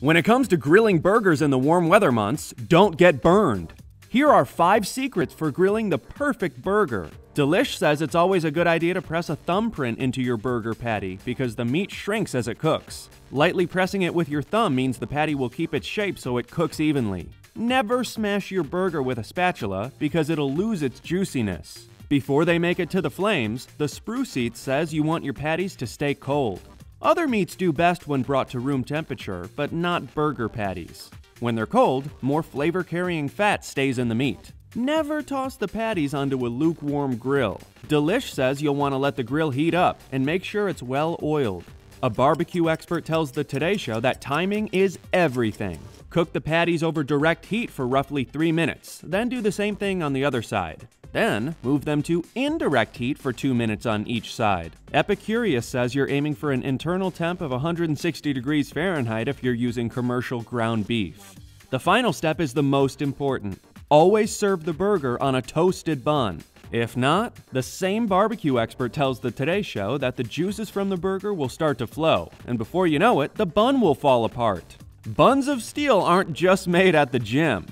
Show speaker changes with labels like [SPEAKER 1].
[SPEAKER 1] When it comes to grilling burgers in the warm weather months, don't get burned. Here are five secrets for grilling the perfect burger. Delish says it's always a good idea to press a thumbprint into your burger patty because the meat shrinks as it cooks. Lightly pressing it with your thumb means the patty will keep its shape so it cooks evenly. Never smash your burger with a spatula because it'll lose its juiciness. Before they make it to the flames, the Spruce Eats says you want your patties to stay cold. Other meats do best when brought to room temperature, but not burger patties. When they're cold, more flavor carrying fat stays in the meat. Never toss the patties onto a lukewarm grill. Delish says you'll want to let the grill heat up and make sure it's well oiled. A barbecue expert tells the Today Show that timing is everything. Cook the patties over direct heat for roughly 3 minutes, then do the same thing on the other side. Then, move them to indirect heat for 2 minutes on each side. Epicurious says you're aiming for an internal temp of 160 degrees Fahrenheit if you're using commercial ground beef. The final step is the most important. Always serve the burger on a toasted bun. If not, the same barbecue expert tells the Today Show that the juices from the burger will start to flow, and before you know it, the bun will fall apart. Buns of steel aren't just made at the gym.